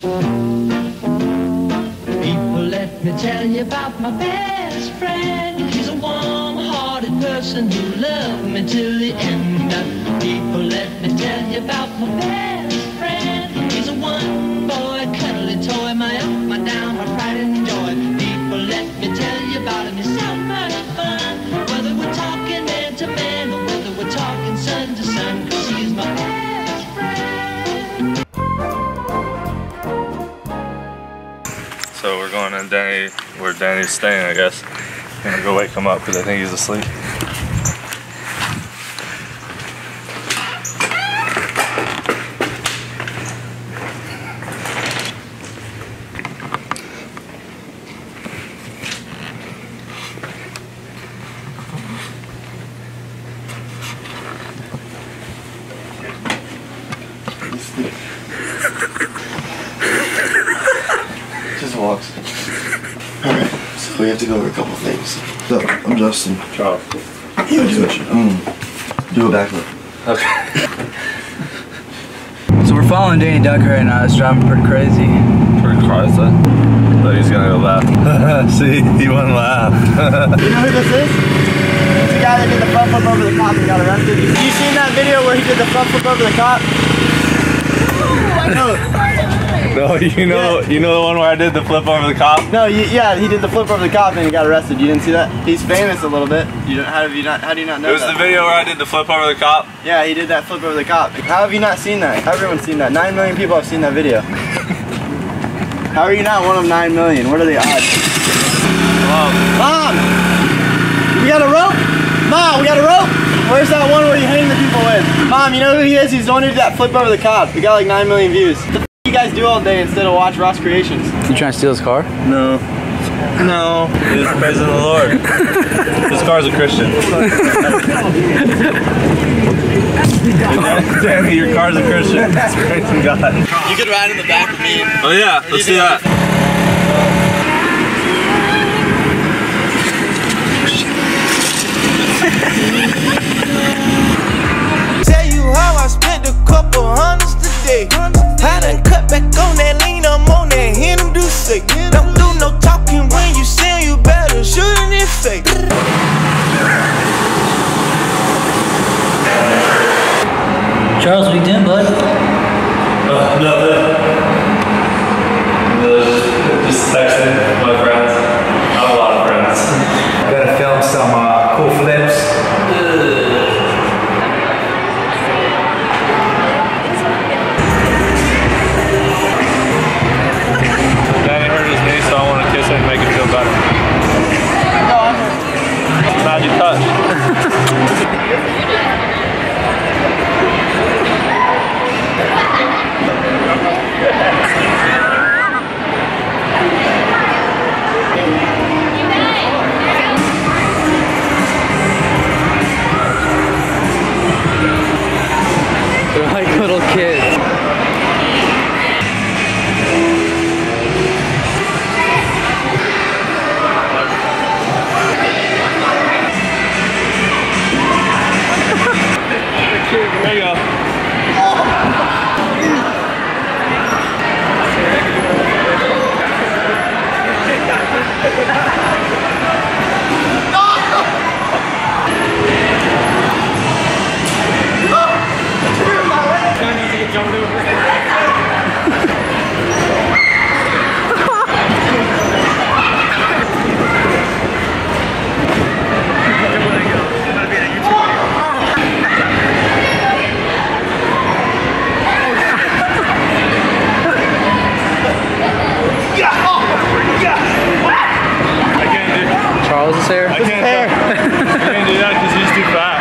People, let me tell you about my best friend. He's a warm-hearted person who loved me till the end. People, let me tell you about my best friend. He's a one-boy going to Danny, where Danny's staying, I guess. I'm Gonna go wake him up because I think he's asleep. Just walks. Alright, so we have to go over a couple things. So, I'm Justin. Charles. You do it. Mm, do a backflip. Okay. so we're following Danny Duck right now. It's driving pretty crazy. Pretty crazy. But he's gonna go laugh. See, he wouldn't laugh. You know who this is? It's the guy that did the front flip over the cop and got arrested. You, you seen that video where he did the front flip over the cop? no, you know, you know the one where I did the flip over the cop. No, you, yeah, he did the flip over the cop and he got arrested. You didn't see that? He's famous a little bit. You don't, how have you not? How do you not know It was that? the video where I did the flip over the cop. Yeah, he did that flip over the cop. How have you not seen that? Everyone's seen that. Nine million people have seen that video. How are you not one of nine million? What are the odds? Mom! We got a rope? Mom, we got a rope? Where's that one where you hang the people with? Mom, you know who he is? He's the one who did that flip over the cop. We got like nine million views. What the you guys do all day instead of watch Ross Creations? You trying to steal his car? No. No. He's praising the Lord. His car's a Christian. Danny, your car's a Christian. It's praising God. You could ride in the back of me. Oh yeah, let's do that. Tell you how I spent a couple hundreds today. On that lean, I'm on that Hennessy do say. Don't do no talking when you sell, you better shoot in his face. Charles, we done, bud? Uh, Just uh, do. Charles is here. I can't. I can't do that because he's too fast.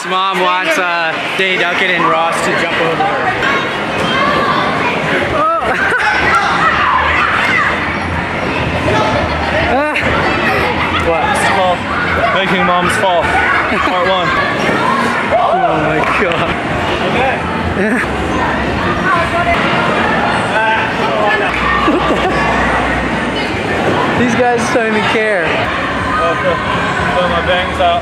His mom wants uh, Danny Duncan and Ross to jump over her. what? Making Moms Fall, Part 1. Oh my god. Okay. These guys don't even care. Put my bangs out.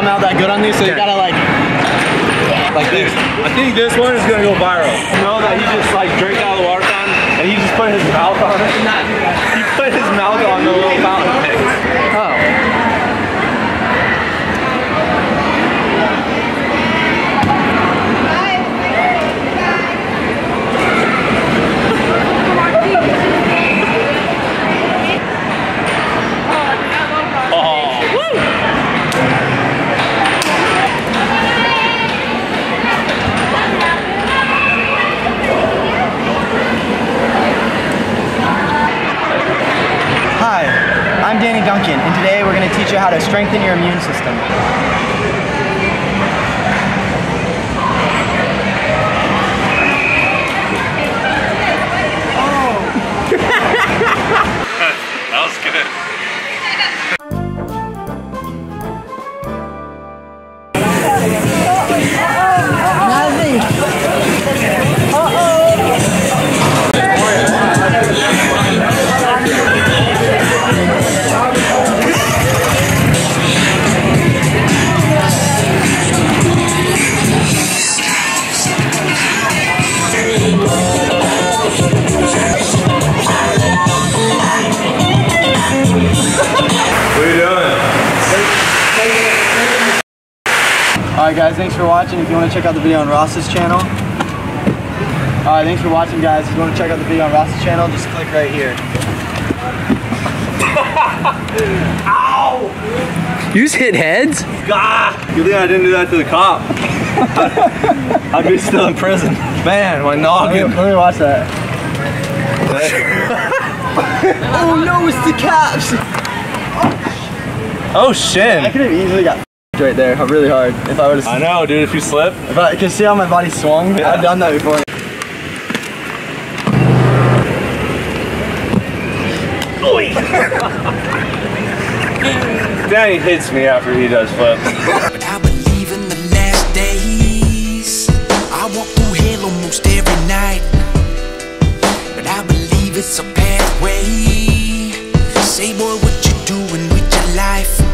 Come out that good on these, so you gotta like, like this. I think this one is gonna go viral. You know that he just like drank out of the water fountain and he just put his mouth on it. He put his mouth on the little fountain thing. Oh. Hi, I'm Danny Duncan, and today we're gonna teach you how to strengthen your immune system. Guys, thanks for watching. If you want to check out the video on Ross's channel. Alright, thanks for watching guys. If you want to check out the video on Ross's channel, just click right here. Ow! You just hit heads? Ah, good thing I didn't do that to the cop. I'd be still in prison. Man, my Let me, noggin. let me watch that. oh no, it's the cops! Oh shit! I could have easily got right there really hard. If I would've... I know, dude, if you slip. If I can see how my body swung, yeah. I've done that before. Danny hits me after he does flip. It's a pathway. Say, boy, what you doing with your life?